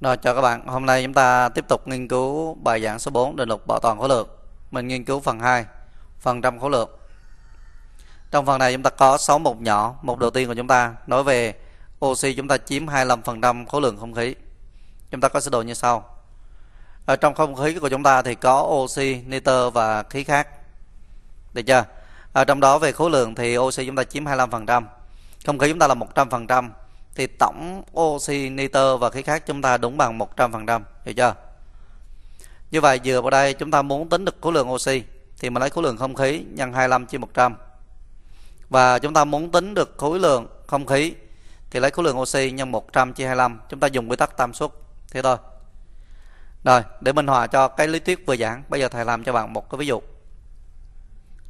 Rồi chào các bạn, hôm nay chúng ta tiếp tục nghiên cứu bài giảng số 4 định luật bảo toàn khối lượng. Mình nghiên cứu phần 2, phần trăm khối lượng. Trong phần này chúng ta có 6 mục nhỏ. Mục đầu tiên của chúng ta nói về oxy chúng ta chiếm 25% khối lượng không khí. Chúng ta có sơ đồ như sau. Ở trong không khí của chúng ta thì có oxy, nitơ và khí khác. Được chưa? Ở trong đó về khối lượng thì oxy chúng ta chiếm 25%. Không khí chúng ta là 100% thì tổng oxy nitơ và khí khác chúng ta đúng bằng 100%, hiểu chưa? Như vậy vừa vào đây chúng ta muốn tính được khối lượng oxy thì mình lấy khối lượng không khí nhân 25 chia 100. Và chúng ta muốn tính được khối lượng không khí thì lấy khối lượng oxy nhân 100 chia 25, chúng ta dùng quy tắc tam suất. Thế thôi. Rồi, để minh họa cho cái lý thuyết vừa giảng, bây giờ thầy làm cho bạn một cái ví dụ.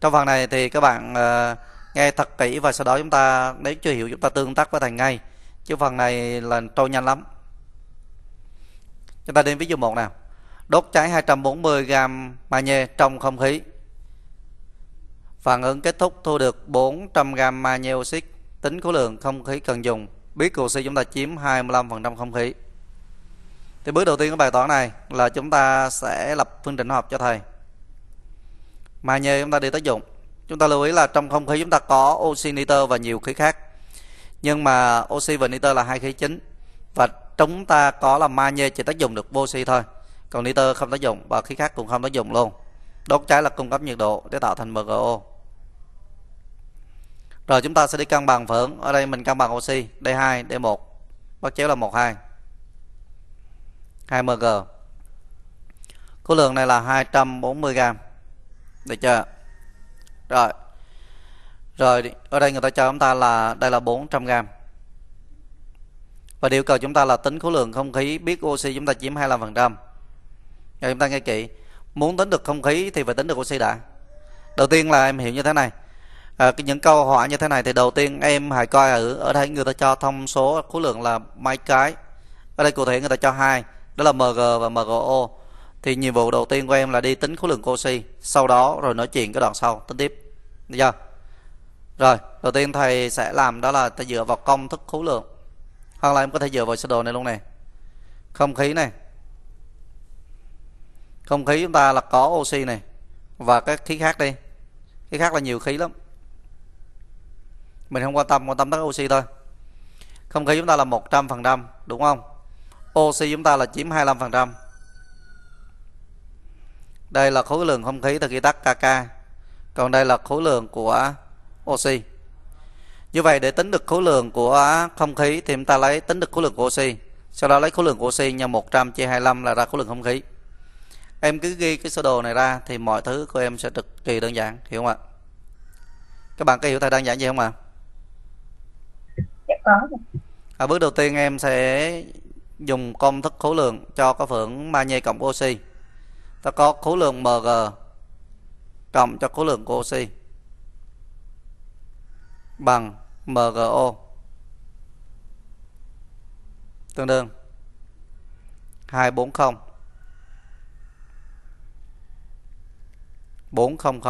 Trong phần này thì các bạn uh, nghe thật kỹ và sau đó chúng ta nếu chưa hiểu chúng ta tương tác với thầy ngay chứ phần này là trôi nhanh lắm. Chúng ta đến ví dụ một nào. Đốt cháy 240 g magie trong không khí. Phản ứng kết thúc thu được 400 g magie oxit, tính khối lượng không khí cần dùng. Biết oxy chúng ta chiếm 25% không khí. Thì bước đầu tiên của bài toán này là chúng ta sẽ lập phương trình hóa học cho thầy. Magie chúng ta đi tác dụng. Chúng ta lưu ý là trong không khí chúng ta có oxy nitơ và nhiều khí khác nhưng mà oxy và nitơ là hai khí chính. Và chúng ta có là magie chỉ tác dụng được oxy thôi. Còn nitơ không tác dụng và khí khác cũng không tác dụng luôn. Đốt cháy là cung cấp nhiệt độ để tạo thành MgO rồi chúng ta sẽ đi cân bằng phưởng ở đây mình cân bằng oxy D2 D1 bắt chéo là 12 2 mg khối lượng này là 240 g được chưa? Rồi rồi ở đây người ta cho chúng ta là đây là 400 gram. Và điều cầu chúng ta là tính khối lượng không khí biết oxy chúng ta chiếm 25% rồi chúng ta nghe kỹ muốn tính được không khí thì phải tính được oxy đã. Đầu tiên là em hiểu như thế này. À, những câu hỏi như thế này thì đầu tiên em hãy coi ở ở đây người ta cho thông số khối lượng là mấy cái. Ở đây cụ thể người ta cho hai đó là mg và mgo. Thì nhiệm vụ đầu tiên của em là đi tính khối lượng oxy sau đó rồi nói chuyện cái đoạn sau. Tính tiếp. Được chưa? Rồi, đầu tiên thầy sẽ làm đó là ta dựa vào công thức khối lượng. Hoặc là em có thể dựa vào sơ đồ này luôn này. Không khí này. Không khí chúng ta là có oxy này. Và các khí khác đi. Khí khác là nhiều khí lắm. Mình không quan tâm quan tâm tới oxy thôi. Không khí chúng ta là 100% đúng không? Oxy chúng ta là chiếm 25% đây là khối lượng không khí từ khi tắt kk còn đây là khối lượng của oxy. Như vậy để tính được khối lượng của không khí thì chúng ta lấy tính được khối lượng của oxy. Sau đó lấy khối lượng của oxy nhân 100 chia 25 là ra khối lượng không khí. Em cứ ghi cái sơ đồ này ra thì mọi thứ của em sẽ cực kỳ đơn giản hiểu không ạ? Các bạn có hiểu thầy đơn giản gì không ạ? Dạ có ở bước đầu tiên em sẽ dùng công thức khối lượng cho có phưởng magie cộng oxy. Ta có khối lượng mg cộng cho khối lượng của oxy bằng MgO tương đương. 240 400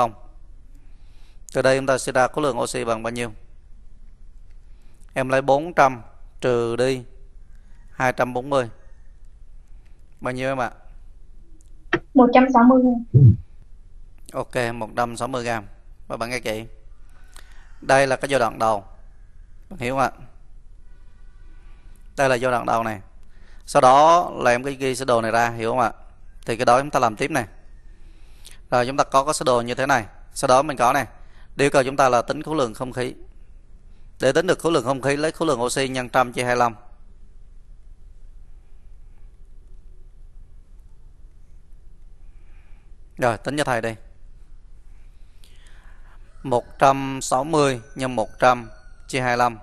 từ đây chúng ta sẽ ra khối lượng oxy bằng bao nhiêu? Em lấy 400 trừ đi 240 bao nhiêu em ạ? 160 ok 160 gram. Và bạn nghe kỹ đây là cái giai đoạn đầu. Bạn hiểu không ạ? Đây là giai đoạn đầu này. Sau đó là em cái ghi sơ đồ này ra, hiểu không ạ? Thì cái đó chúng ta làm tiếp này. Rồi chúng ta có cái sơ đồ như thế này. Sau đó mình có này. Yêu cầu chúng ta là tính khối lượng không khí. Để tính được khối lượng không khí, lấy khối lượng oxy nhân trăm chia 25 rồi, tính cho thầy đây 160 nhân 100 chia 25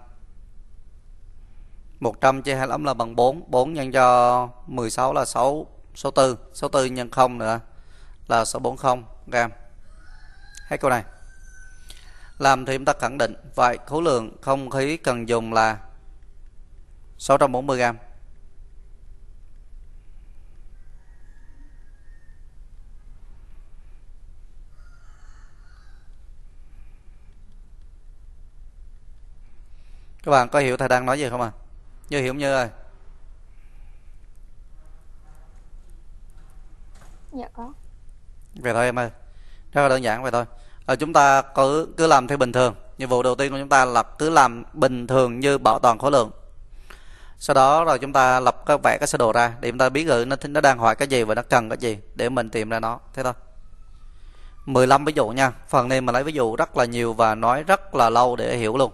100 chia 25 là bằng 4 4 nhân cho 16 là 6 64 64 nhân 0 nữa, là 640 gram. Hết câu này. Làm thì chúng ta khẳng định Vậy khối lượng không khí cần dùng là 640 gram. Các bạn có hiểu thầy đang nói gì không à như hiểu như ơi Dạ có. Về thôi em ơi. Rất là đơn giản vậy thôi. À, chúng ta cứ cứ làm theo bình thường. Nhiệm vụ đầu tiên của chúng ta là cứ làm bình thường như bảo toàn khối lượng. Sau đó rồi chúng ta lập các vẽ cái sơ đồ ra để chúng ta biết được nó nó đang hỏi cái gì và nó cần cái gì để mình tìm ra nó. Thế thôi. 15 ví dụ nha. Phần này mà lấy ví dụ rất là nhiều và nói rất là lâu để hiểu luôn.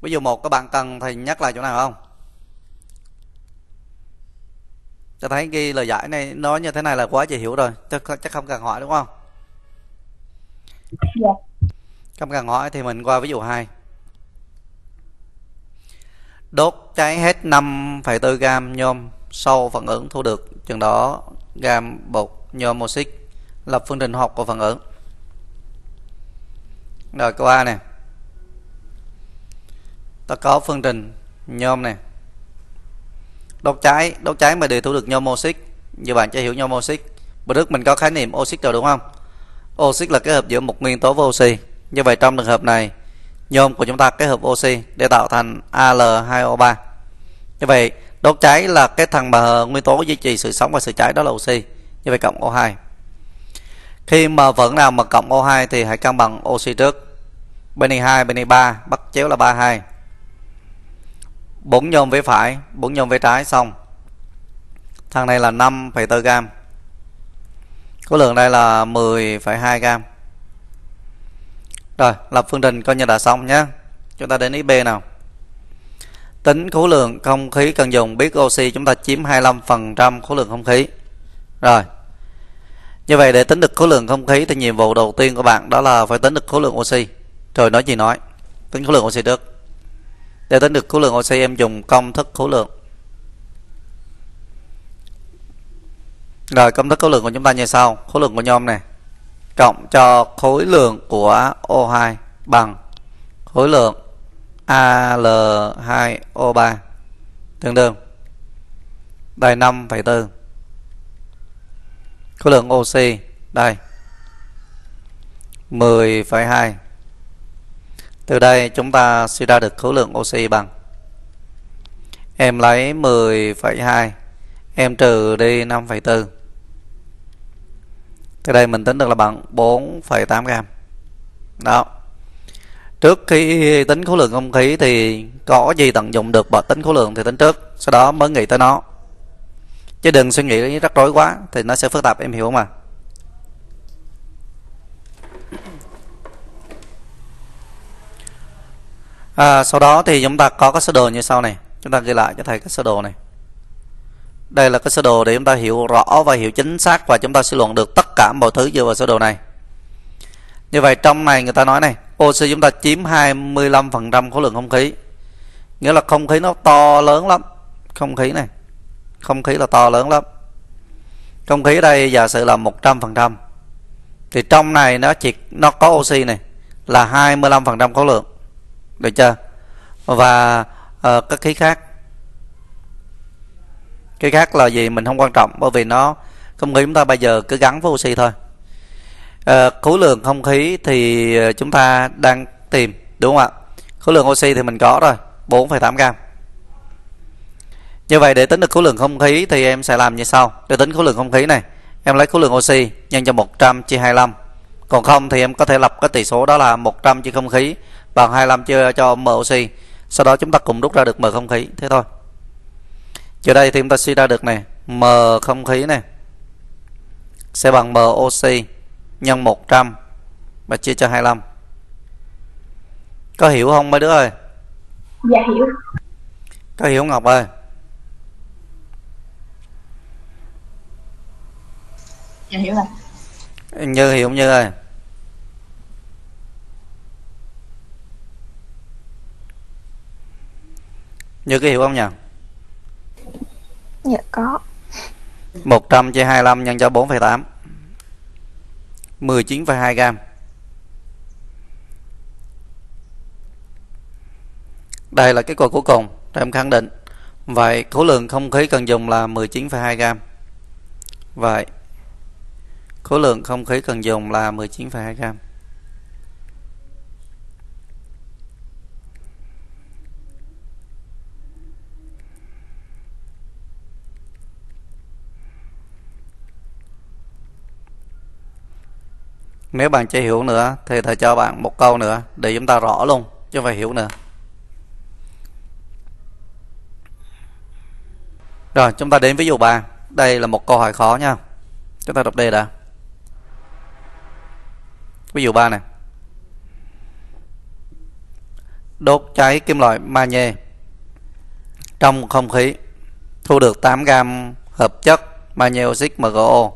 Ví dụ một các bạn cần thì nhắc lại chỗ nào không? Cho thấy ghi lời giải này nói như thế này là quá chị hiểu rồi, chắc chắc không cần hỏi đúng không? Dạ. Không cần hỏi thì mình qua ví dụ 2. Đốt cháy hết 5,4 gam nhôm sau phản ứng thu được chừng đó gam bột nhôm oxit lập phương trình học của phản ứng. Rồi câu A này ta có phương trình, nhôm này đốt cháy đốt cháy mà để thu được nhôm oxit. Như bạn sẽ hiểu nhôm oxit bữa trước mình có khái niệm oxit rồi đúng không? Oxit là kết hợp giữa một nguyên tố với oxy. Như vậy trong trường hợp này, nhôm của chúng ta kết hợp oxy để tạo thành Al2O3 như vậy, đốt cháy là cái thằng mà nguyên tố duy trì sự sống và sự cháy đó là oxy. Như vậy cộng O2 khi mà vẫn nào mà cộng O2 thì hãy cân bằng oxy trước. Bên này 2 bên này 3 bắt chéo là 32 bốn nhôm vế phải bốn nhôm vế trái xong. Thằng này là 5,4 gam khối lượng đây là 10,2 gam rồi lập phương trình coi như đã xong nhé. Chúng ta đến ý B nào. Tính khối lượng không khí cần dùng biết oxy chúng ta chiếm 25% khối lượng không khí. Rồi. Như vậy để tính được khối lượng không khí thì nhiệm vụ đầu tiên của bạn đó là phải tính được khối lượng oxy. Rồi nói gì nói tính khối lượng oxy trước để tính được khối lượng oxy em dùng công thức khối lượng. Rồi công thức khối lượng của chúng ta như sau. Khối lượng của nhôm này. Cộng cho khối lượng của O2 bằng khối lượng Al2O3 tương đương. Đây 5,4 khối lượng oxy đây. 10,2 từ đây chúng ta suy ra được khối lượng oxy bằng. Em lấy 10,2 Em trừ đi 5,4 Từ đây mình tính được là bằng 4,8 gram Đó. Trước khi tính khối lượng không khí thì có gì tận dụng được bỏ tính khối lượng thì tính trước Sau đó mới nghĩ tới nó. Chứ đừng suy nghĩ rắc rối quá Thì nó sẽ phức tạp em hiểu không à à, sau đó thì chúng ta có cái sơ đồ như sau này. Chúng ta ghi lại cho thầy cái sơ đồ này. Đây là cái sơ đồ để chúng ta hiểu rõ và hiểu chính xác và chúng ta sẽ luận được tất cả mọi thứ dựa vào sơ đồ này. Như vậy trong này người ta nói này oxy chúng ta chiếm 25% khối lượng không khí. Nghĩa là không khí nó to lớn lắm. Không khí này không khí là to lớn lắm. Không khí đây giả sử là 100% thì trong này nó chỉ nó có oxy này là 25% khối lượng được chưa? Và ờ, uh, các khí khác. Cái khác là gì mình không quan trọng bởi vì nó không khí chúng ta bây giờ cứ gắn với oxy thôi. À, khối lượng không khí thì ờ, chúng ta đang tìm đúng không ạ? Khối lượng oxy thì mình có rồi 4,8 gram. Như vậy để tính được khối lượng không khí thì em sẽ làm như sau. Để tính khối lượng không khí này em lấy khối lượng oxy nhân cho 100 chia 25 còn không thì em có thể lập cái tỷ số đó là 100 chia không khí bằng 25 chia cho m oxy sau đó chúng ta cùng rút ra được m không khí. Thế thôi. Giờ đây thì chúng ta suy ra được này. M không khí này sẽ bằng m oxy nhân 100 và chia cho 25 có hiểu không mấy đứa ơi? Dạ hiểu. Có hiểu Ngọc ơi? Dạ hiểu rồi. Như hiểu Như ơi Như có hiểu không nhỉ? Dạ có. 100 chia 25 nhân cho 4,8 19,2 gram. Đây là kết quả cuối cùng Để em khẳng định. Vậy khối lượng không khí cần dùng là 19,2 gram. Vậy Khối lượng không khí cần dùng là 19,2 gram nếu bạn chưa hiểu nữa, thì thầy cho bạn một câu nữa để chúng ta rõ luôn, chứ không phải hiểu nữa. Rồi, chúng ta đến ví dụ 3 đây là một câu hỏi khó nha. Chúng ta đọc đề đã. Ví dụ 3 này. Đốt cháy kim loại magie. Trong không khí, thu được 8 gam hợp chất magie oxit MgO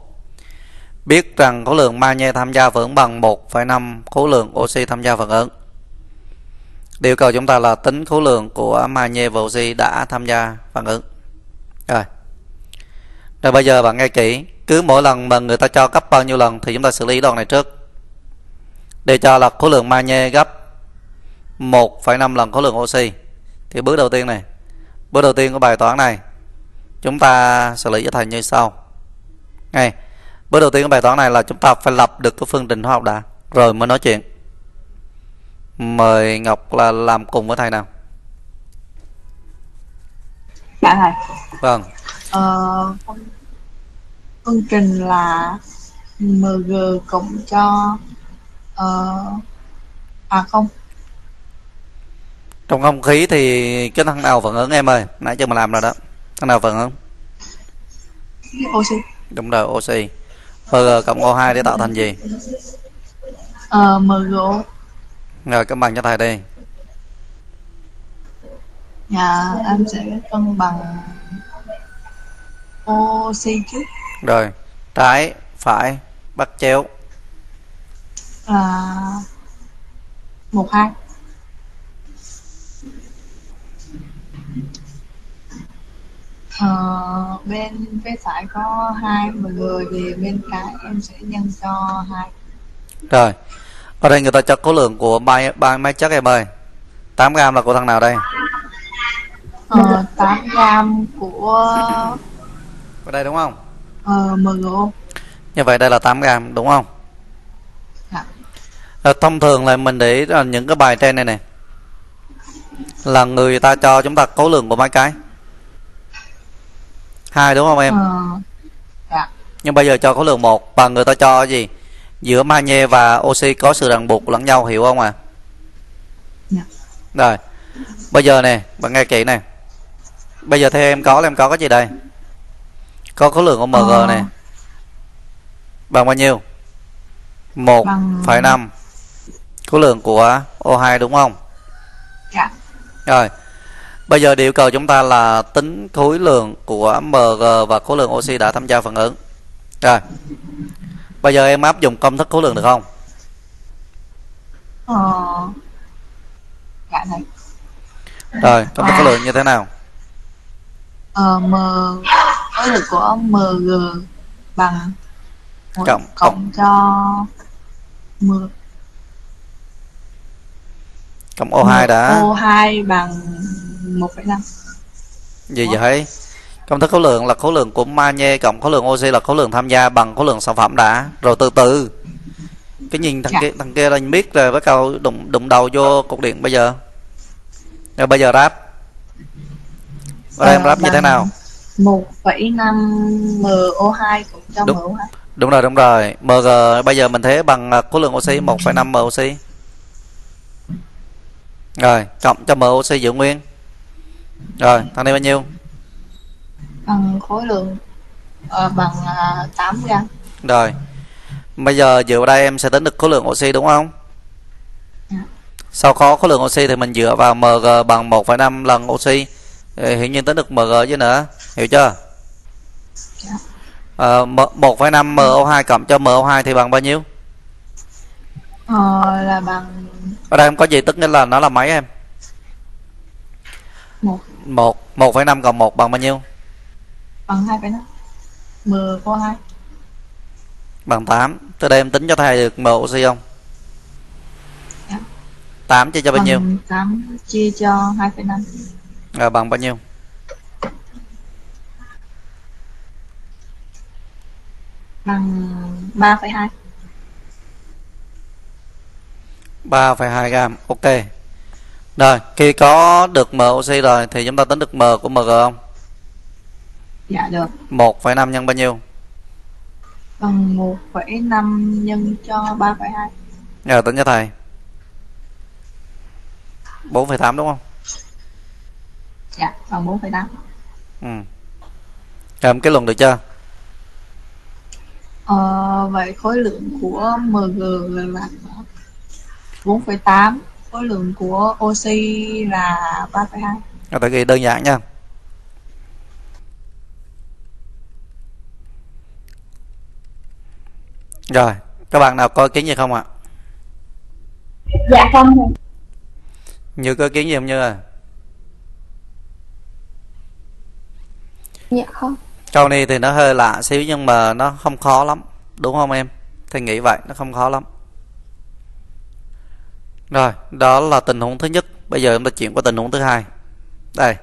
biết rằng khối lượng magie tham gia phản ứng bằng 1,5 khối lượng oxy tham gia phản ứng điều cầu chúng ta là tính khối lượng của magie và oxy đã tham gia phản ứng rồi. Rồi bây giờ bạn nghe kỹ cứ mỗi lần mà người ta cho cấp bao nhiêu lần thì chúng ta xử lý đoạn này trước. Để cho là khối lượng magie gấp 1,5 lần khối lượng oxy. Thì bước đầu tiên này bước đầu tiên của bài toán này chúng ta xử lý cho thành như sau. Ngay bước đầu tiên của bài toán này là chúng ta phải lập được cái phương trình hóa học đã. Rồi mới nói chuyện. Mời ngọc là làm cùng với thầy nào. Dạ thầy. Vâng. Ờ, phương, trình là mg cộng cho ờ, à không. Trong không khí thì cái thằng nào phản ứng em ơi? Nãy giờ mà làm rồi đó. Thằng nào phản ứng? Oxy. Đúng rồi oxy Mg cộng O2 để tạo thành gì? Ờ, mgo rồi cân bằng cho thầy đi. Dạ em sẽ cân bằng oxy trước. Rồi trái phải bắt chéo. Là một hai Ờ, bên bên phải có hai mg thì bên trái em sẽ nhân cho hai. Rồi. Ở đây người ta cho khối lượng của ba ba mấy chất em ơi. 8 gram là của thằng nào đây? Ờ, 8 gram của ở đây đúng không? Ờ, mgo như vậy đây là 8 gram đúng không? Dạ. Ờ, thông thường là mình để ý những cái bài trên này này là người ta cho chúng ta khối lượng của mấy cái hai đúng không em? Ờ, dạ. nhưng bây giờ cho khối lượng một và người ta cho gì? Giữa magie và oxy có sự ràng buộc lẫn nhau hiểu không à Dạ. rồi bây giờ nè bạn nghe kỹ nè. Bây giờ theo em có là em có cái gì đây? Có khối lượng của mg Ờ. nè. Bằng bao nhiêu? Một phẩy năm. Khối lượng của O2 đúng không? Dạ. rồi bây giờ điều cầu chúng ta là tính khối lượng của mg và khối lượng oxy đã tham gia phản ứng. Rồi. Bây giờ em áp dụng công thức khối lượng được không? Ờ, dạ thầy rồi công thức khối lượng như thế nào? Ờ, m khối lượng của mg bằng một Cộng- cộng cho m. Cộng O2 đã. O2 bằng 1,5 gì vậy công thức khối lượng là khối lượng của magie cộng khối lượng oxy là khối lượng tham gia bằng khối lượng sản phẩm đã. Rồi từ từ. Cái nhìn thằng Dạ. kia thằng kia là biết rồi bắt đầu đụng đụng đầu vô cột điện bây giờ. Rồi bây giờ ráp. Đây em Ờ, ráp như thế nào? 1,5 MO2 cộng cho Đúng. MO2 đúng rồi đúng rồi. Mg bây giờ mình thế bằng à, khối lượng oxy 1,5 m oxy rồi cộng cho m oxy giữ nguyên rồi thằng này bao nhiêu? Bằng khối lượng ờ, bằng à, 8 gram. Rồi bây giờ dựa vào đây em sẽ tính được khối lượng oxy đúng không? Dạ. sau có khối lượng oxy thì mình dựa vào mg bằng 1,5 lần oxy. Hiển nhiên tính được mg chứ nữa hiểu chưa? Dạ. Ờ, M- 1,5 MO2 cộng cho MO2 thì bằng bao nhiêu? Ờ, là bằng ở đây em có gì tức nghĩa là nó là mấy em 1 một 1,5 cộng 1 bằng bao nhiêu? Bằng 2,5 MO2 bằng 8 từ đây em tính cho thầy được m oxy không? Dạ. 8 chia cho bao nhiêu? bằng 8 chia cho 2,5 rồi bằng bao nhiêu? Bằng 3,2 3,2 gram ok rồi khi có được m oxy rồi thì chúng ta tính được m của mg không? Dạ được. 1,5 nhân bao nhiêu? Bằng 1,5 nhân cho 3,2 Rồi tính cho thầy. 4,8 đúng không? dạ bằng 4,8 Ừ. Làm cái luận được chưa? ờ, vậy khối lượng của Mg là 4,8 khối lượng của oxy là 3,2 Rồi ta ghi đơn giản nha. Rồi, các bạn nào có kiến gì không ạ? dạ không Như có kiến gì không Như à? dạ không Câu này thì nó hơi lạ xíu nhưng mà nó không khó lắm. Đúng không em? Thầy nghĩ vậy, nó không khó lắm. Rồi, đó là tình huống thứ nhất. Bây giờ chúng ta chuyển qua tình huống thứ hai. Đây.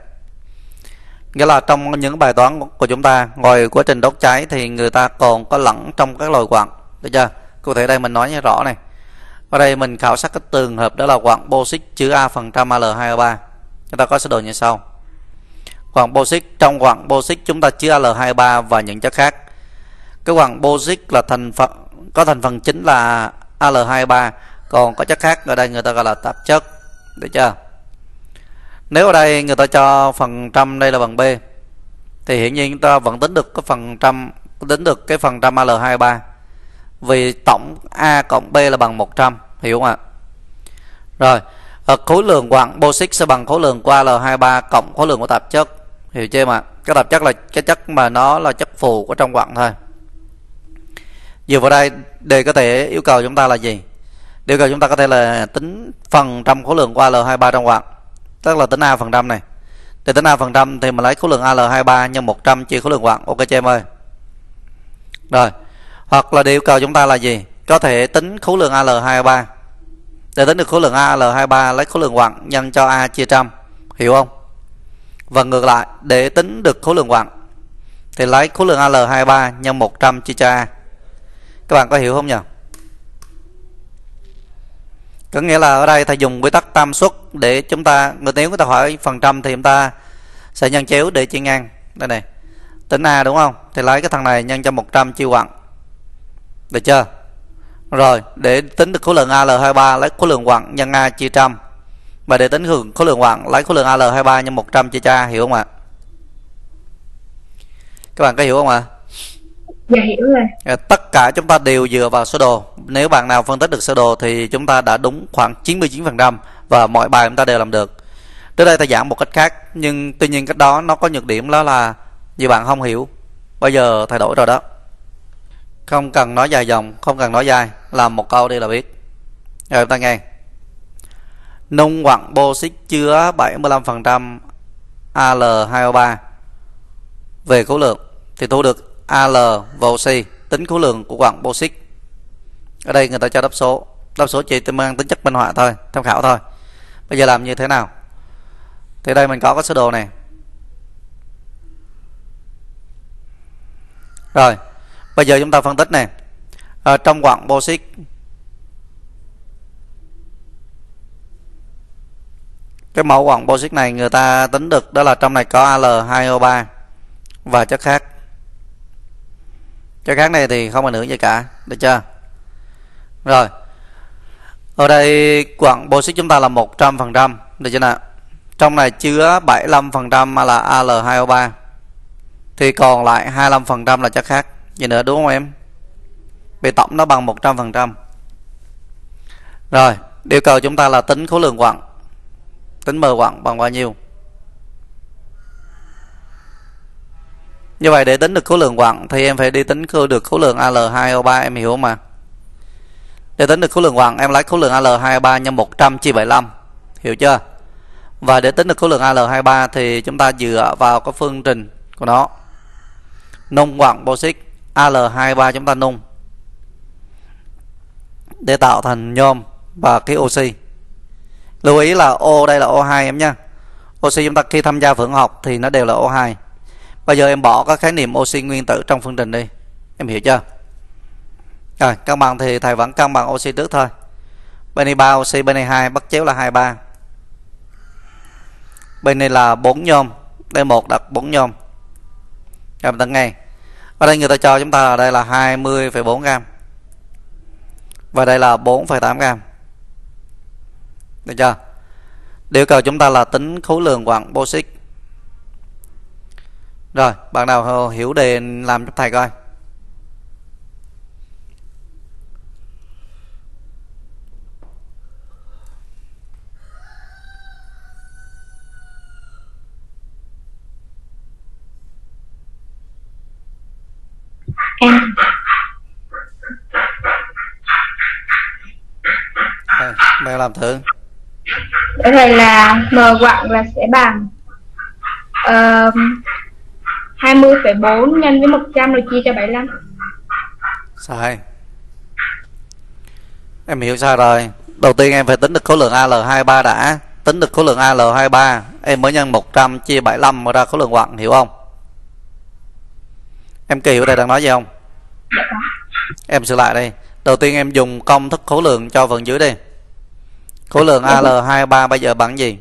Nghĩa là trong những bài toán của chúng ta, ngoài quá trình đốt cháy thì người ta còn có lẫn trong các loại quặng. Được chưa? Cụ thể đây mình nói như rõ này. Ở đây mình khảo sát cái trường hợp đó là quặng boxit chứa A phần trăm Al2O3. Chúng ta có sơ đồ như sau. Quặng boxit trong quặng boxit chúng ta chứa Al2O3 và những chất khác. Cái quặng boxit là thành phần có thành phần chính là Al2O3, còn có chất khác ở đây người ta gọi là tạp chất. Được chưa? Nếu ở đây người ta cho phần trăm đây là bằng B, thì hiển nhiên chúng ta vẫn tính được cái phần trăm, tính được cái phần trăm al23 vì tổng A cộng B là bằng 100 hiểu không ạ rồi ở khối lượng quặng boxit sẽ bằng khối lượng qua l23 cộng khối lượng của tạp chất, hiểu chưa mà cái tạp chất là cái chất mà nó là chất phụ của trong quặng thôi Giờ vào đây, đề có thể yêu cầu chúng ta là gì yêu cầu chúng ta có thể là tính phần trăm khối lượng của Al23 trong quặng tức là tính A phần trăm này. Để tính A phần trăm thì mình lấy khối lượng Al23 nhân 100 chia khối lượng quặng ok cho em ơi. Rồi. Hoặc là điều cầu chúng ta là gì? Có thể tính khối lượng Al23 để tính được khối lượng Al23 lấy khối lượng quặng nhân cho A chia trăm. Hiểu không? Và ngược lại, để tính được khối lượng quặng thì lấy khối lượng Al23 nhân 100 chia cho A. Các bạn có hiểu không nhỉ? Có nghĩa là ở đây thầy dùng quy tắc tam suất để chúng ta, người nếu người ta hỏi phần trăm thì chúng ta sẽ nhân chéo để chia ngang. Đây này, tính A đúng không? Thì lấy cái thằng này nhân cho 100 chia quặng. Được chưa? Rồi, để tính được khối lượng Al23 lấy khối lượng quặng nhân A chia trăm. Và để tính hưởng khối lượng quặng, lấy khối lượng Al23 nhân 100 chia cha hiểu không ạ? Các bạn có hiểu không ạ? Dạ hiểu rồi. À, tất cả chúng ta đều dựa vào sơ đồ. Nếu bạn nào phân tích được sơ đồ thì chúng ta đã đúng khoảng 99% và mọi bài chúng ta đều làm được. Tới đây ta giảng một cách khác nhưng tuy nhiên cách đó nó có nhược điểm đó là nhiều bạn không hiểu. Bây giờ thay đổi rồi đó. Không cần nói dài dòng không cần nói dài làm một câu đi là biết. Rồi ta nghe. Nung quặng boxit chứa 75% Al2O3 về khối lượng thì thu được Al vô C tính khối lượng của quặng bauxit. ở đây người ta cho đáp số đáp số chỉ mang tính chất minh họa thôi tham khảo thôi. Bây giờ làm như thế nào? Thì đây mình có cái sơ đồ này. Rồi bây giờ chúng ta phân tích này. Ở trong quặng bauxit, cái mẫu quặng bauxit này người ta tính được đó là trong này có Al2O3 và chất khác chất khác này thì không ảnh hưởng gì cả, được chưa? Rồi. Ở đây quặng bô xích chúng ta là 100% được chưa nào? Trong này chứa 75% là Al2O3 thì còn lại 25% là chất khác. Gì nữa, đúng không em? Bị tổng nó bằng 100% rồi, yêu cầu chúng ta là tính khối lượng quặng. Tính m quặng bằng bao nhiêu? Như vậy để tính được khối lượng quặng thì em phải đi tính được khối lượng Al2O3 em hiểu không mà để tính được khối lượng quặng, em lấy khối lượng Al2O3 nhân 100 chia 75 hiểu chưa? Và để tính được khối lượng Al23 thì chúng ta dựa vào cái phương trình của nó. Nung quặng bauxit Al23 chúng ta nung. Để tạo thành nhôm và cái oxy. Lưu ý là O đây là O2 em nha oxy chúng ta khi tham gia phưởng học thì nó đều là O2 bây giờ em bỏ các khái niệm oxy nguyên tử trong phương trình đi. Em hiểu chưa? Rồi cân bằng thì thầy vẫn cân bằng oxy trước thôi. Bên này 3 oxy bên này 2 bắt chéo là 23 bên này là 4 nhôm đây một đặt 4 nhôm. Em mình ngay. Ở đây người ta cho chúng ta là đây là 20,4 gram. Và đây là 4,8 gram. Được chưa? Điều cầu chúng ta là tính khối lượng quặng boxic rồi bạn nào hiểu đề làm giúp thầy coi. Em. Đây, mày làm thử. Thầy là m quặng là sẽ bằng uh, 20,4 nhân với 100 rồi chia cho 75 sai. Em hiểu sao rồi. Đầu tiên em phải tính được khối lượng AL23 đã. Tính được khối lượng AL23 em mới nhân 100 chia 75 mà ra khối lượng quặng hiểu không? Em kỳ ở đây đang nói gì không? Dạ có. em sửa lại đây đầu tiên em dùng công thức khối lượng cho phần dưới đi. Khối lượng AL23 bây giờ bằng gì?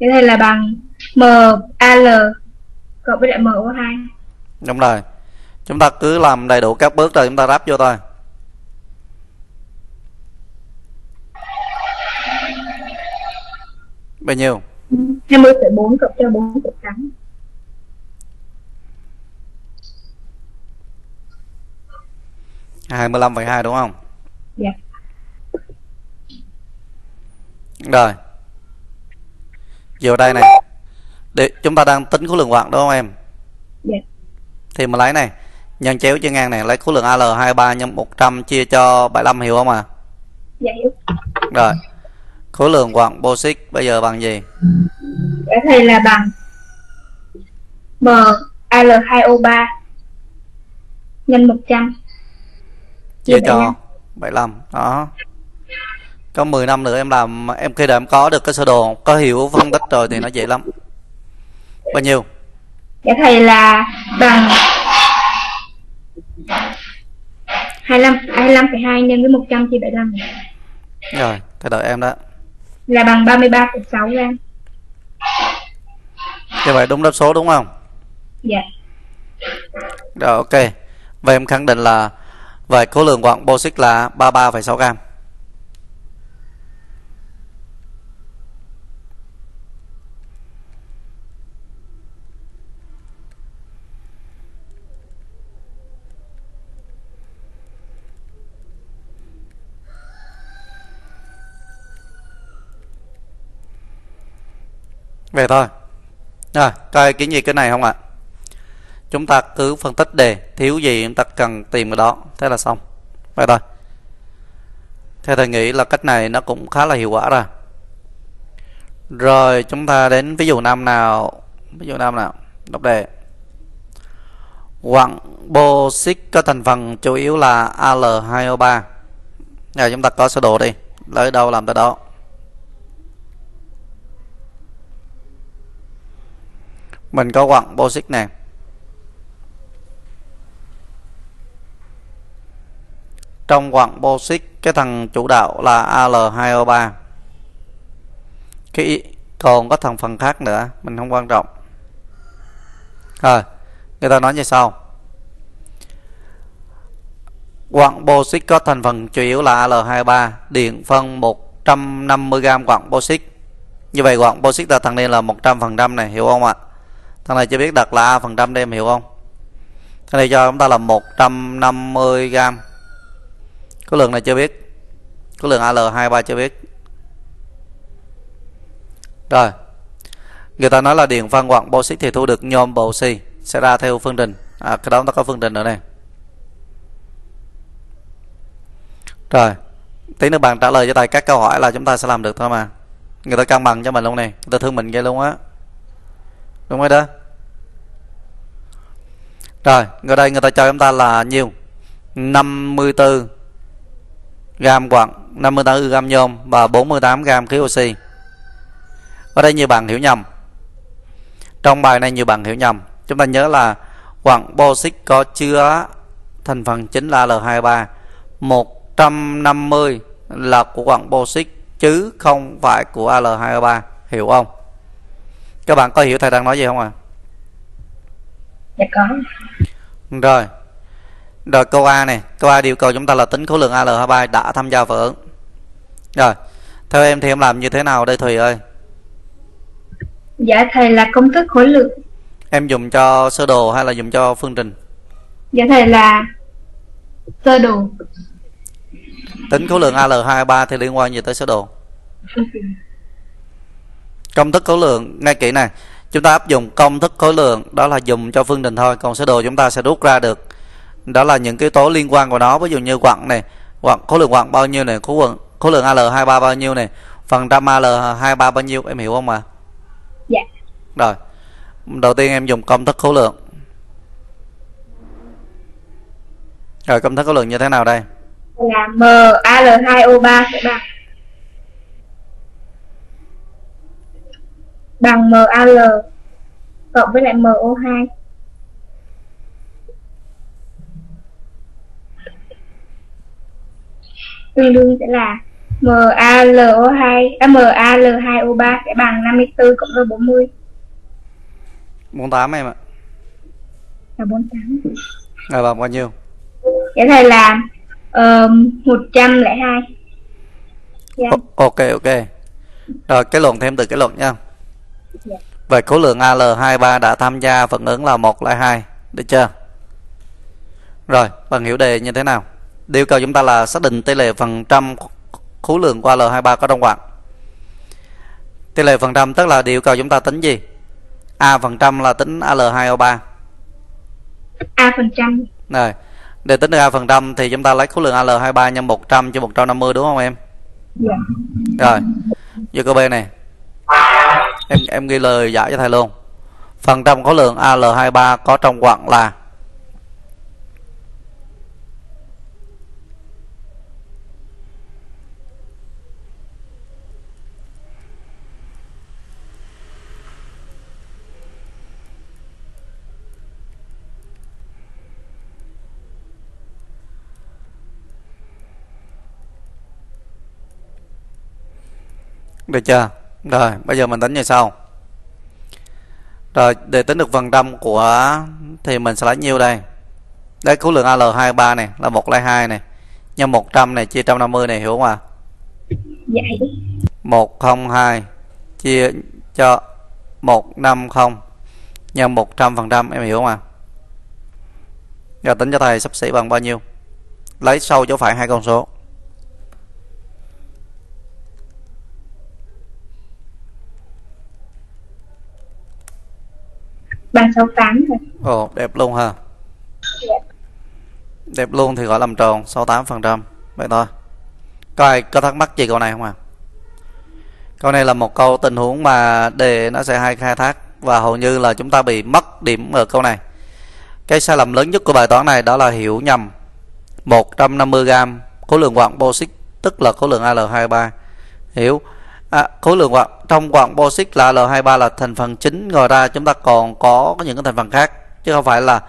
Vậy thầy là bằng MAL cộng với lại MO2 đúng rồi. Chúng ta cứ làm đầy đủ các bước rồi chúng ta ráp vô thôi. Bao nhiêu? 20,4 cộng cho 4,8 25,2 đúng không? Dạ. Rồi. Vô đây này để chúng ta đang tính khối lượng quặng đúng không em? Dạ. Thì mình lấy này nhân chéo trên ngang này lấy khối lượng AL23 nhân 100 chia cho 75 hiểu không à? Dạ hiểu rồi khối lượng quặng boxic bây giờ bằng gì? Vậy thầy là bằng MAL2O3 nhân 100 chia Chia cho 75 đó. Có 10 năm nữa em làm em khi nào em có được cái sơ đồ có hiểu phân tích rồi thì nó dễ lắm bao nhiêu? Dạ thầy là bằng 25 25,2 nhân với 100 chia 75 rồi thầy đợi em đó. Là bằng 33,6 gram. như vậy đúng đáp số đúng không? Dạ. rồi ok. Vậy em khẳng định là về khối lượng quặng boxic là 33,6 gram về thôi. Rồi coi kiến gì, cái này không ạ? Chúng ta cứ phân tích đề, thiếu gì chúng ta cần tìm cái đó. Thế là xong. Vậy thôi. Theo thầy nghĩ là cách này nó cũng khá là hiệu quả rồi. Rồi, chúng ta đến ví dụ năm nào? Ví dụ năm nào? Đọc đề. Quặng boxic có thành phần chủ yếu là Al2O3 rồi chúng ta có sơ đồ đi. Lấy đâu làm tới đó? Mình có quặng bosic này. Trong quặng bosic cái thằng chủ đạo là Al2O3 cái còn có thằng phần khác nữa, mình không quan trọng. Rồi, người ta nói như sau. Quặng bosic có thành phần chủ yếu là Al23 điện phân 150g quặng bosic như vậy quặng bosic là thằng này là 100% này, hiểu không ạ? Thằng này chưa biết đặt là A phần trăm đem hiểu không? Thằng này cho chúng ta là 150 gram. Có lượng này chưa biết. Có lượng AL23 chưa biết. Rồi. Người ta nói là điện phân quặng bauxit thì thu được nhôm bộ sẽ ra theo phương trình. À, cái đó chúng ta có phương trình nữa này rồi. Tí nữa bạn trả lời cho thầy các câu hỏi là chúng ta sẽ làm được thôi mà. Người ta cân bằng cho mình luôn này người ta thương mình ghê luôn á đúng rồi đó. Rồi ở đây người ta cho chúng ta là nhiêu 54 gam quặng 54 gam nhôm và 48 gam khí oxy. Ở đây nhiều bạn hiểu nhầm. Trong bài này nhiều bạn hiểu nhầm. Chúng ta nhớ là quặng boxic có chứa thành phần chính là L23 150 là của quặng boxic chứ không phải của Al2O3 hiểu không? Các bạn có hiểu thầy đang nói gì không ạ? À? dạ có. Rồi. Rồi câu A này. Câu A yêu cầu chúng ta là tính khối lượng AL23 đã tham gia phản ứng rồi. Theo em thì em làm như thế nào đây Thùy ơi? Dạ thầy là công thức khối lượng. Em dùng cho sơ đồ hay là dùng cho phương trình? Dạ thầy là sơ đồ. Tính khối lượng AL23 thì liên quan gì tới sơ đồ công thức khối lượng. Ngay kỹ này chúng ta áp dụng công thức khối lượng đó là dùng cho phương trình thôi còn sơ đồ chúng ta sẽ rút ra được. Đó là những cái tố liên quan của nó ví dụ như quặng này quặng khối lượng quặng bao nhiêu này khối lượng khối lượng Al23 bao nhiêu này phần trăm Al23 bao nhiêu em hiểu không ạ? Dạ. Rồi đầu tiên em dùng công thức khối lượng. Rồi công thức khối lượng như thế nào đây? Là MAL2O3 sẽ bằng bằng MAL cộng với lại MO2 tương đương sẽ là MaLO2 à, MaL2O3 sẽ bằng 54 cộng với 40 48 em ạ. Là 48 rồi bằng bao nhiêu? Dạ thầy là uh, 102 dạ. O- ok ok. Rồi kết luận thêm từ kết luận nha. Về khối lượng Al23 đã tham gia phản ứng là 102 được chưa? Rồi bằng hiểu đề như thế nào? Yêu cầu chúng ta là xác định tỷ lệ phần trăm khối lượng của Al23 có trong quặng tỷ lệ phần trăm tức là yêu cầu chúng ta tính gì? A phần trăm là tính Al2O3 A phần trăm. Rồi để tính được A phần trăm thì chúng ta lấy khối lượng Al23 nhân 100 cho 150 đúng không em? Dạ. rồi vô câu B này em em ghi lời giải cho thầy luôn. Phần trăm khối lượng Al23 có trong quặng là được chưa? Rồi bây giờ mình tính như sau. Rồi để tính được phần trăm của thì mình sẽ lấy nhiêu đây? Đấy khối lượng Al23 này là 102 này. Nhân 100 này chia 150 này hiểu không ạ? Dạ. 102 chia cho 150 nhân 100 phần trăm em hiểu không ạ? Giờ tính cho thầy sắp xỉ bằng bao nhiêu? Lấy sau chỗ phải hai con số bằng 68 thôi Ồ, đẹp luôn ha. yeah. Đẹp luôn thì gọi làm tròn 68%. Vậy thôi. Có ai có thắc mắc gì câu này không ạ? À? Câu này là một câu tình huống mà đề nó sẽ hay khai thác và hầu như là chúng ta bị mất điểm ở câu này. Cái sai lầm lớn nhất của bài toán này đó là hiểu nhầm 150g khối lượng quặng boxit tức là khối lượng Al23. Hiểu à, khối lượng quặng trong quặng boxit là L23 là thành phần chính ngoài ra chúng ta còn có những cái thành phần khác chứ không phải là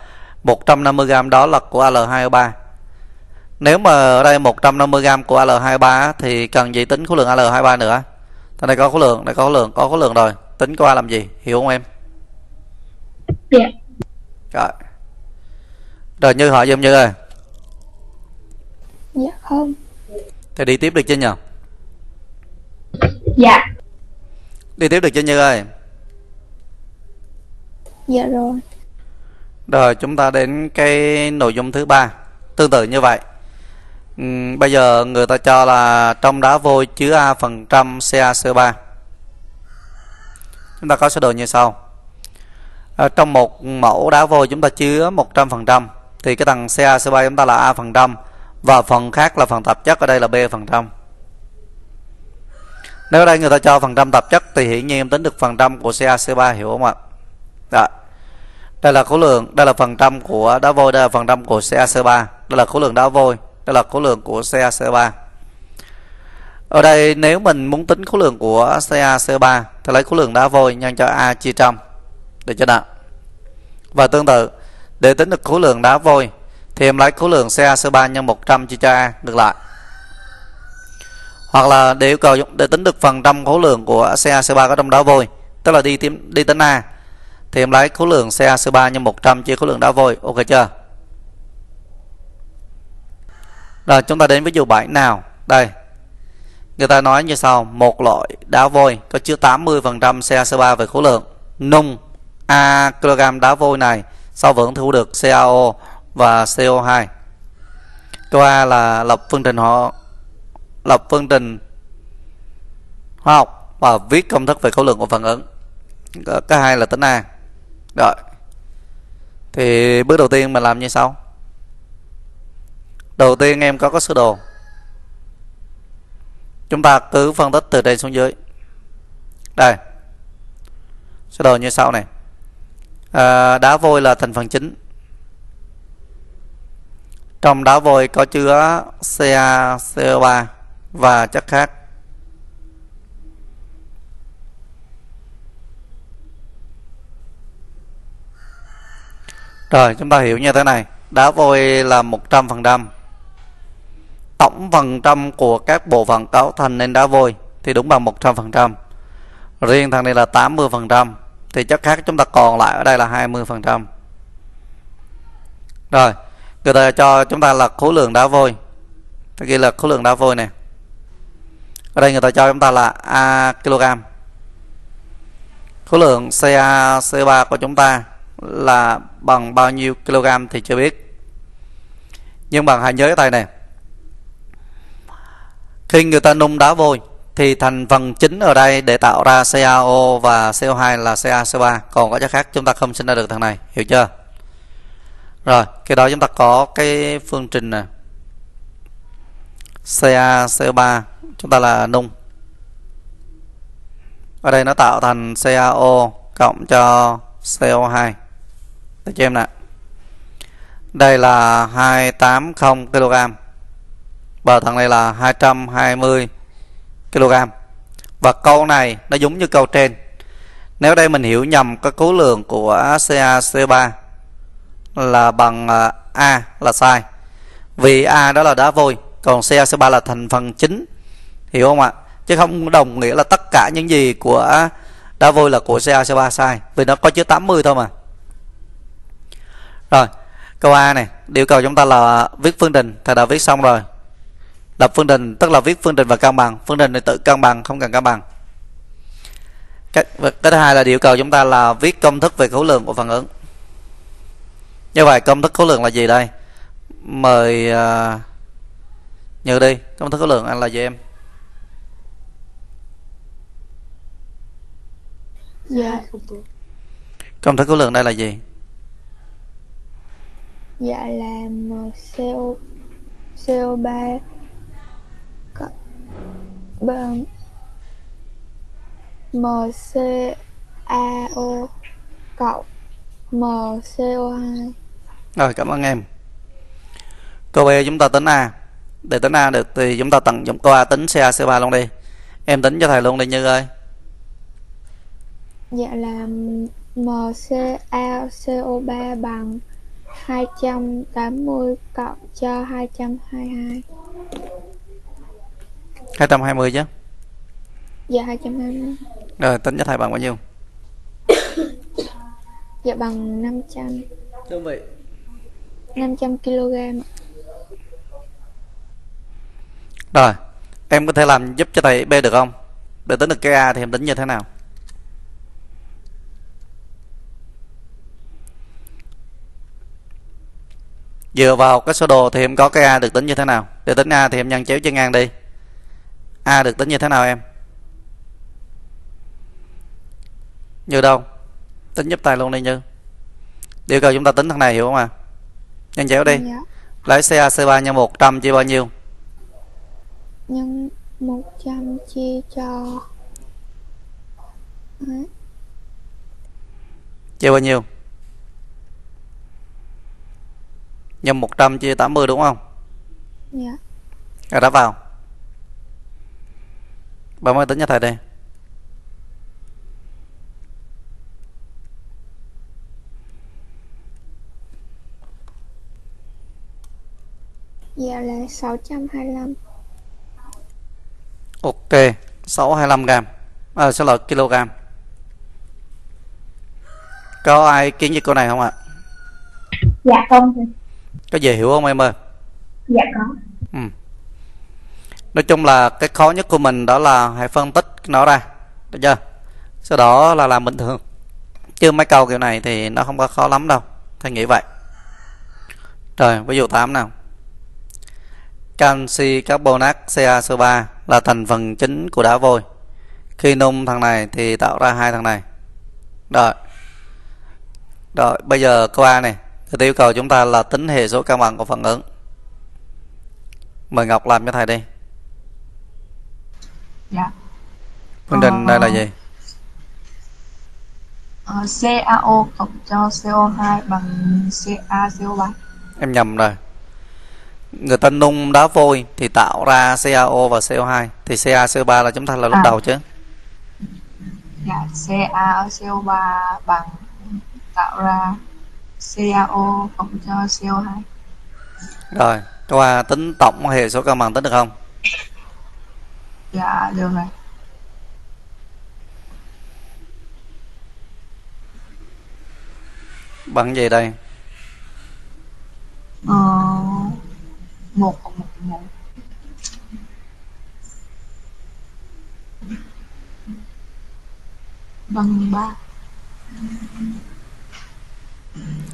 150g đó là của Al2O3 nếu mà ở đây 150g của Al23 thì cần gì tính khối lượng Al23 nữa? Tại đây có khối lượng đây có khối lượng có khối lượng rồi. Tính qua làm gì hiểu không em? Dạ. Rồi. Rồi như hỏi giùm như ơi. Dạ không. Thì đi tiếp được chưa nhờ? Dạ đi tiếp được chưa như ơi? Dạ rồi. Rồi chúng ta đến cái nội dung thứ ba. Tương tự như vậy. Ừm, Bây giờ người ta cho là trong đá vôi chứa A phần trăm CaCO3 Chúng ta có sơ đồ như sau. Ở Trong một mẫu đá vôi chúng ta chứa 100% Thì cái tầng CaCO3 chúng ta là A phần trăm Và phần khác là phần tạp chất ở đây là B phần trăm nếu ở đây người ta cho phần trăm tạp chất Thì hiển nhiên em tính được phần trăm của CaCO3 hiểu không ạ? Đó đây là khối lượng, đây là phần trăm của đá vôi, đây là phần trăm của CaCO3 đây là khối lượng đá vôi, đây là khối lượng của CaCO3 ở đây nếu mình muốn tính khối lượng của CaCO3 thì lấy khối lượng đá vôi nhân cho A chia trăm, được chưa nào? Và tương tự, để tính được khối lượng đá vôi thì em lấy khối lượng CaCO3 nhân 100 chia cho A, được lại hoặc là để yêu cầu để tính được phần trăm khối lượng của CaCO3 có trong đá vôi, tức là đi tìm đi tính A. Thì em lấy khối lượng CaC3 nhân 100 chia khối lượng đá vôi, ok chưa? Rồi, chúng ta đến với dụ 7 nào? Đây. Người ta nói như sau, một loại đá vôi có chứa 80% CaC3 về khối lượng, nung A kg đá vôi này sau vẫn thu được CaO và CO2 câu A là lập phương trình họ lập phương trình hóa học và viết công thức về khối lượng của phản ứng. Cái hai là tính A. Rồi. Thì bước đầu tiên mình làm như sau. Đầu tiên em có có sơ đồ. Chúng ta cứ phân tích từ trên xuống dưới. Đây. Sơ đồ như sau này. À, đá vôi là thành phần chính. Trong đá vôi có chứa CaCO3 và chất khác. Rồi, chúng ta hiểu như thế này. Đá vôi là 100% Tổng phần trăm của các bộ phận cấu thành nên đá vôi Thì đúng bằng 100% Riêng thằng này là 80% Thì chất khác chúng ta còn lại ở đây là 20% Rồi, Người ta cho chúng ta là khối lượng đá vôi. Thế ghi là khối lượng đá vôi này ở đây người ta cho chúng ta là A kg. Khối lượng CaC3 của chúng ta là bằng bao nhiêu kg thì chưa biết. Nhưng bằng hãy nhớ cái tay này. Khi người ta nung đá vôi thì thành phần chính ở đây để tạo ra CaO và CO2 là CaC3 còn có chất khác chúng ta không sinh ra được thằng này. Hiểu chưa? Rồi, cái đó chúng ta có cái phương trình này CA CO3 chúng ta là nung. Ở đây nó tạo thành CaO cộng cho CO2 để cho em nè đây là 280 kg. Và thằng này là 220 kg. Và câu này nó giống như câu trên. Nếu đây mình hiểu nhầm cái khối lượng của CaC3 là bằng à, A là sai. Vì A đó là đá vôi còn CaC3 là thành phần chính. Hiểu không ạ? Chứ không đồng nghĩa là tất cả những gì của đa vôi là của CaC3 sai. Vì nó có chứa 80 thôi mà. Rồi câu A này yêu cầu chúng ta là viết phương trình. Thầy đã viết xong rồi. Lập phương trình tức là viết phương trình và cân bằng. Phương trình này tự cân bằng không cần cân bằng. Cái, cái thứ hai là yêu cầu chúng ta là viết công thức về khối lượng của phản ứng. Như vậy công thức khối lượng là gì đây? Mời uh, nhớ đi công thức khối lượng anh là gì em? Dạ, công thức khối lượng đây là gì? Dạ là CO CO3 có bằng MCAO cộng MCO2 rồi cảm ơn em. Câu B chúng ta tính A để tính A được thì chúng ta tận dụng câu A tính CaC3 luôn đi. Em tính cho thầy luôn đi Như ơi. Dạ là MCaCO3 bằng 280 cộng cho 222 220 chứ? Dạ 220 rồi tính cho thầy bằng bao nhiêu? Dạ bằng 500 đơn vị. 500 kg rồi em có thể làm giúp cho thầy B được không? Để tính được cái A thì em tính như thế nào? Dựa vào cái số đồ thì em có cái A được tính như thế nào? Để tính A thì em nhân chéo chân ngang đi. A được tính như thế nào em? Như đâu? Tính giúp tay luôn đi Như. Yêu cầu chúng ta tính thằng này hiểu không à Nhân chéo đi. Dạ. Lấy CaC3 nhân 100 chia bao nhiêu Nhân 100 chia cho. Đấy. Chia bao nhiêu? Nhân 100 chia 80 đúng không? Dạ. Rồi đáp vào. Bà mới tính cho thầy đây Dạ là 625 Ok 625 gram. À, xin lỗi kg. Có ai kiến với câu này không ạ? Dạ không. Có gì hiểu không em ơi? Dạ có. Ừ. Nói chung là cái khó nhất của mình đó là hãy phân tích nó ra. Được chưa? Sau đó là làm bình thường. Chứ mấy câu kiểu này thì nó không có khó lắm đâu. Thầy nghĩ vậy. Rồi ví dụ 8 nào. Canxi carbonate CaCO3 là thành phần chính của đá vôi Khi nung thằng này thì tạo ra hai thằng này Rồi Rồi bây giờ câu A này Thầy yêu cầu chúng ta là tính hệ số cân bằng của phản ứng Mời Ngọc làm cho thầy đi. dạ Phương trình đây là gì? Ờ, CaO cộng cho CO2 bằng CaCO3 Em nhầm rồi. Người ta nung đá vôi thì tạo ra CaO và CO2 thì CaCO3 là chúng ta là lúc À. đầu chứ. dạ CaCO3 bằng tạo ra CaO cộng cho CO2 Rồi, câu A tính tổng hệ số cân bằng tính được không? dạ được rồi Bằng gì đây? ờ, một cộng một cộng một bằng ba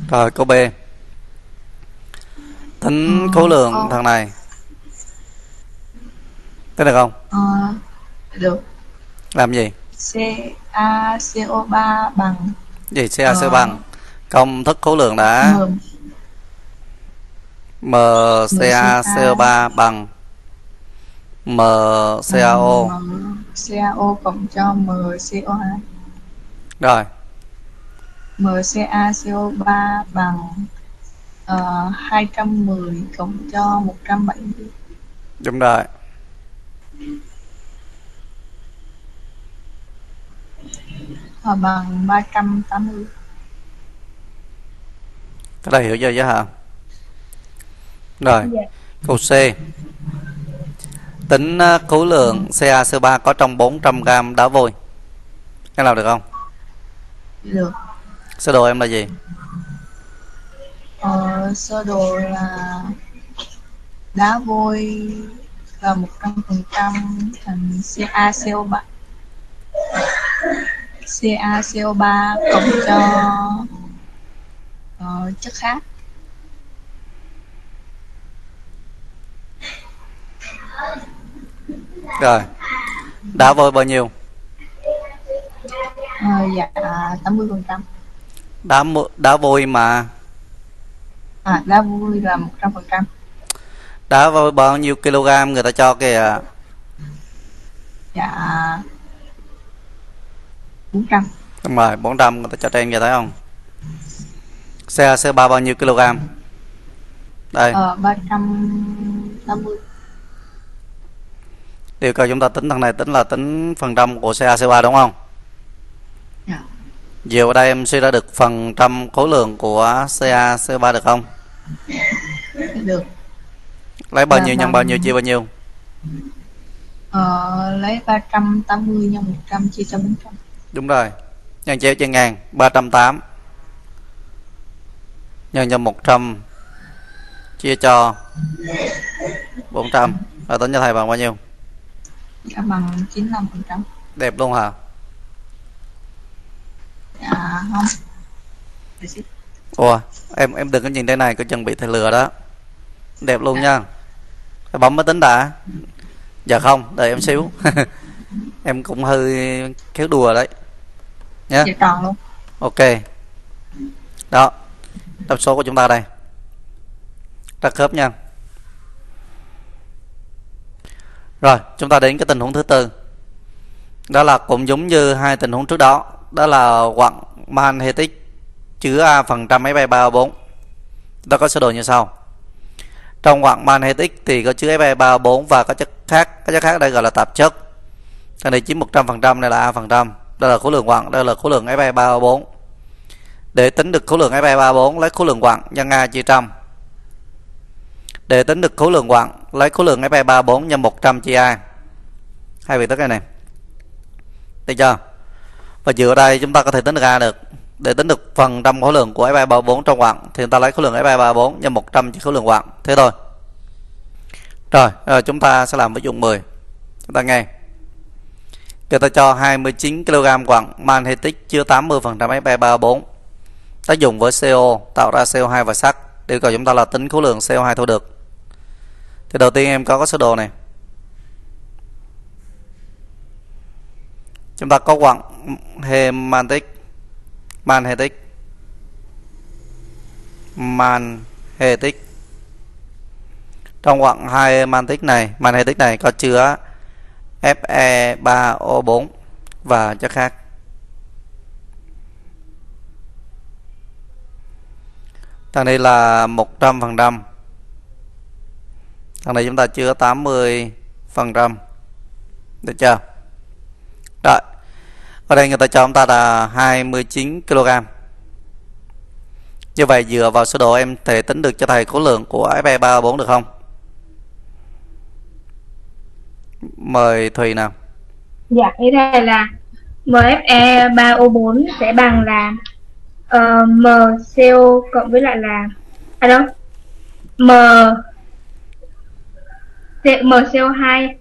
Rồi câu B. Tính khối lượng Ờ. thằng này. Tính được không? ờ, được Làm gì? CaCO3 bằng Gì CaCO Ờ. bằng công thức khối lượng đã M MCaCO3 bằng MCaO. CaO cộng cho MCO2 Rồi, MCaCO3 bằng ờ, 210 cộng cho 170 đúng rồi. và bằng 380 Cái này hiểu chưa chứ hả? Rồi, dạ câu C. Tính uh, khối lượng CaCO3 có trong 400g đá vôi. Em làm được không? được Sơ đồ em là gì? ờ, sơ đồ là đá vôi là 100% thành CaCO3 CaCO3 cộng cho ờ, chất khác Rồi. Đá vôi bao nhiêu? Ờ, dạ 80% Đá mu- đá vôi mà à, đá vôi là 100% đá vôi bao nhiêu kg người ta cho kìa. dạ 400 Đúng rồi, 400 người ta cho trên kìa thấy không? CaCO3 bao nhiêu kg? Đây, ờ, 380 yêu cầu chúng ta tính thằng này tính là tính phần trăm của CaCO3 đúng không? dạ Dựa vào đây em suy ra được phần trăm khối lượng của CaCO3 được không? được Lấy bao Dạ, nhiêu nhân bằng- bao nhiêu chia bao nhiêu? ờ, lấy 380 nhân 100 chia cho 400 Đúng rồi. Nhân chéo trên ngàn 308 nhân cho 100 chia cho 400 rồi tính cho thầy bằng bao nhiêu? Dạ bằng 95% Đẹp luôn hả? dạ không xíu. Ủa, em em đừng có nhìn đây này, có chừng bị thầy lừa đó. Đẹp luôn nha. Thầy bấm máy tính đã. Dạ không, đợi em xíu. em cũng hơi khéo đùa đấy. Nhá. dạ tròn luôn Ok. Đó. Đáp số của chúng ta đây. Ta khớp nha. Rồi, chúng ta đến cái tình huống thứ tư. Đó là cũng giống như hai tình huống trước đó. Đó là quặng manhetic chứa A phần trăm Fe3O4. Ta có sơ đồ như sau. Trong quặng manhetic thì có chứa Fe3O4 và có chất khác. Các chất khác đây gọi là tạp chất. Cái này chiếm 100 phần trăm đây là A phần trăm. Đây là khối lượng quặng, đây là khối lượng Fe3O4. Để tính được khối lượng Fe3O4 lấy khối lượng quặng nhân A chia trăm. Để tính được khối lượng quặng lấy khối lượng FE34 nhân 100 chia A. Hai vị tất này này. Được chưa? Và dựa đây chúng ta có thể tính được A được. để tính được phần trăm khối lượng của F234 trong quặng thì ta lấy khối lượng F234 nhân 100 chia khối lượng quặng thế thôi rồi, rồi chúng ta sẽ làm ví dụ 10 chúng ta nghe người ta cho 29 kg quặng manhetic chứa 80 phần trăm F234 tác dụng với CO tạo ra CO2 và sắt yêu cầu chúng ta là tính khối lượng CO2 thu được thì đầu tiên em có cái sơ đồ này. Chúng ta có quặng hemantic, manhetic manhetic. Trong quặng hai mantic này, manhetic này có chứa Fe3O4 và chất khác. Thằng đây là 100 phần trăm thằng này chúng ta chưa 80 phần trăm. Được chưa? Rồi. Ở đây người ta cho chúng ta là 29 kg như vậy dựa vào sơ đồ em thể tính được cho thầy khối lượng của Fe34 được không? Mời Thùy nào. Dạ, như thế là MFE 3O4 sẽ bằng là ờ, uh, MCO cộng với lại là à đâu? M MCO2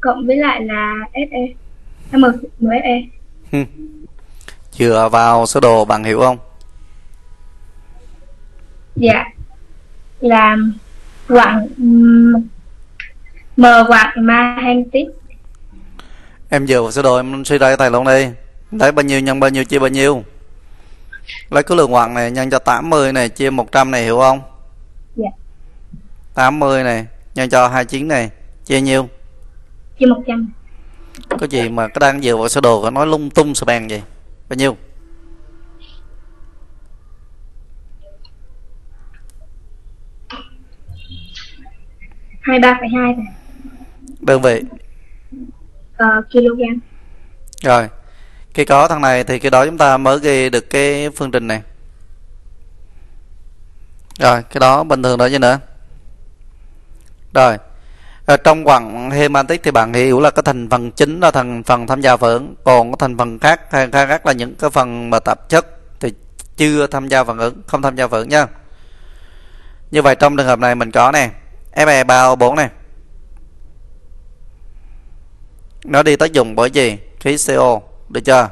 cộng với lại là FE M MFE dựa vào sơ đồ bạn hiểu không? Dạ. Là quặng M quặng Mahantic em dựa vào sơ đồ em suy ra cái tài luôn đi lấy bao nhiêu nhân bao nhiêu chia bao nhiêu. Lấy cái lượng quặng này nhân cho 80 này chia 100 này hiểu không? Dạ. 80 này nhân cho 29 này. Chia nhiêu? Chia 100 có gì mà cái đang dựa vào sơ đồ nói lung tung sờ bàn vậy? Bao nhiêu? Hai ba phẩy hai đơn vị. Ờ, kg rồi. Khi có thằng này thì khi đó chúng ta mới ghi được cái phương trình này. Rồi cái đó bình thường đó chứ nữa rồi ở ờ, trong quặng hemantic thì bạn hiểu là cái thành phần chính là thành phần tham gia phản ứng còn cái thành phần khác khác khác là những cái phần mà tạp chất thì chưa tham gia phản ứng không tham gia phản ứng nha. Như vậy trong trường hợp này mình có nè Fe3O4 này nó đi tác dụng bởi gì? Khí CO được chưa?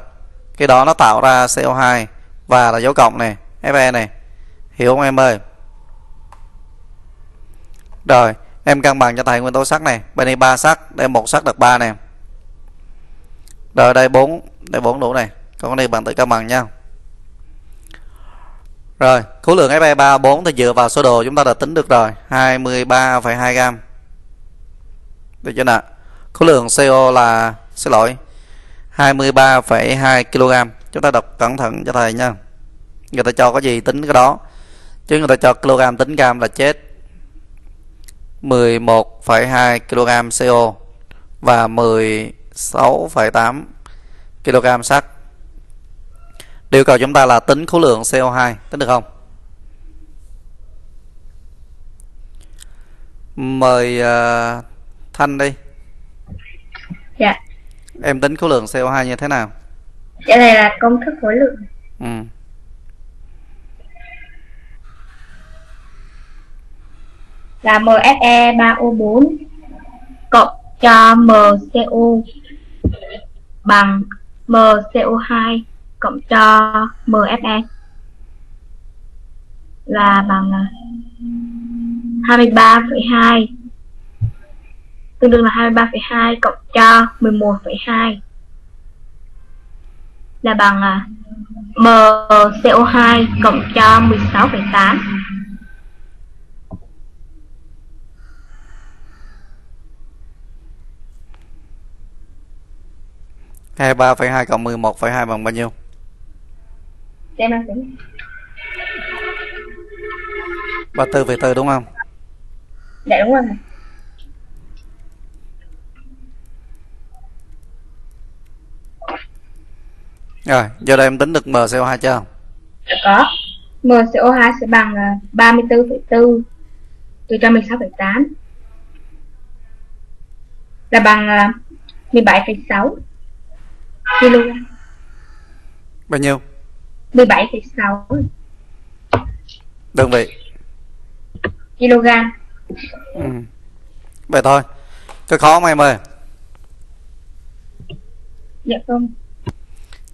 Cái đó nó tạo ra CO2 và là dấu cộng này Fe này hiểu không em ơi? Rồi em cân bằng cho thầy nguyên tố sắt này. Bên đây ba sắt đây một sắt được ba này, rồi đây 4 đây 4 đủ này. Còn đây bạn tự cân bằng nha. Rồi khối lượng Fe34 thì dựa vào sơ đồ chúng ta đã tính được rồi. 23,2 gram. Được chưa nào? Khối lượng CO là xin lỗi 23,2 kg chúng ta đọc cẩn thận cho thầy nha. Người ta cho cái gì tính cái đó. Chứ người ta cho kg tính gam là chết. 11,2 kg CO và 16,8 kg sắt. Yêu cầu chúng ta là tính khối lượng CO2 tính được không? Mời uh, Thanh đi. Dạ. Em tính khối lượng CO2 như thế nào? Cái này là công thức khối lượng. Ừ. là MFE 3O4 cộng cho MCO bằng MCO2 cộng cho MFE là bằng à, 23,2 tương đương là 23,2 cộng cho 11,2 là bằng à, MCO2 cộng cho 16,8 hai ba phẩy hai cộng mười một phẩy hai bằng bao nhiêu? Em đang tính. ba tư phẩy tư đúng không? Dạ đúng rồi. Rồi giờ đây em tính được MCO2 chưa? Dạ có MCO2 sẽ bằng à, 34,4 Trừ cho 16,8 Là bằng à, 17,6 kg bao nhiêu? 17,6 đơn vị? Kg. ừ. vậy thôi. Cái khó không em ơi? Dạ không.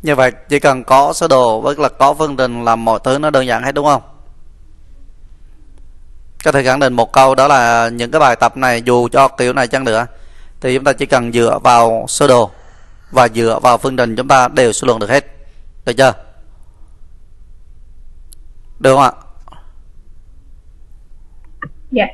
như vậy chỉ cần có sơ đồ với là có phương trình là mọi thứ nó đơn giản hết đúng không? Có thể khẳng định một câu đó là những cái bài tập này dù cho kiểu này chăng nữa thì chúng ta chỉ cần dựa vào sơ đồ và dựa vào phương trình chúng ta đều suy luận được hết. Được chưa? Được không ạ? Dạ.